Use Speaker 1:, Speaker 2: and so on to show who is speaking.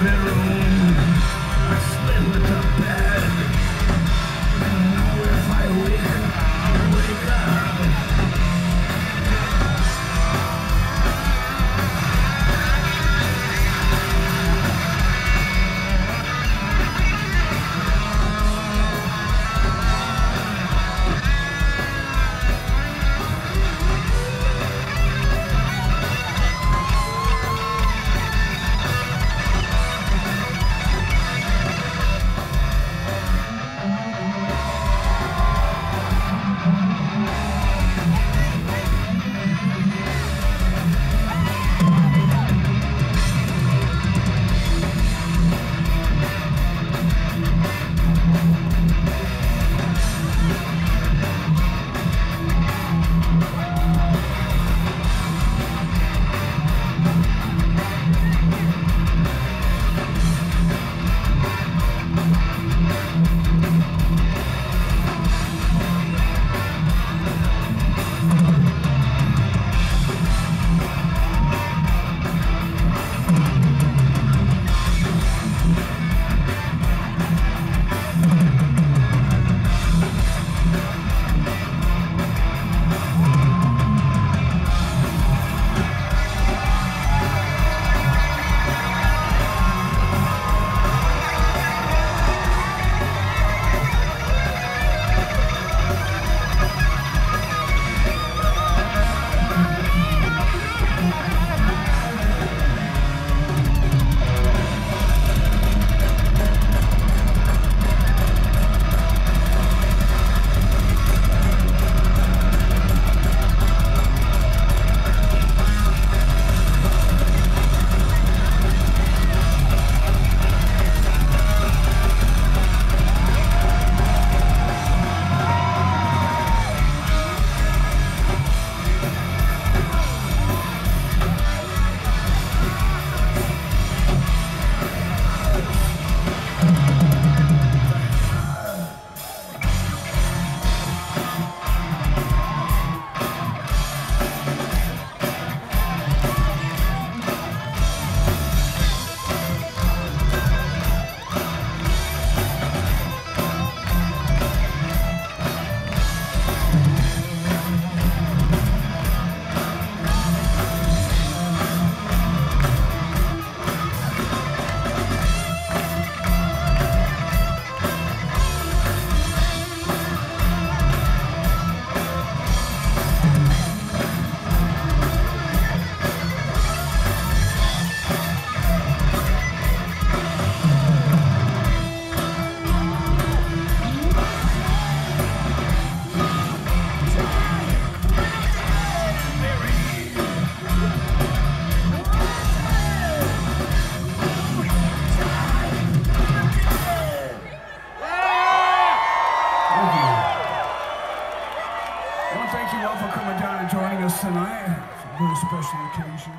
Speaker 1: better I want to thank you all for coming down and joining us tonight. It's a very special occasion.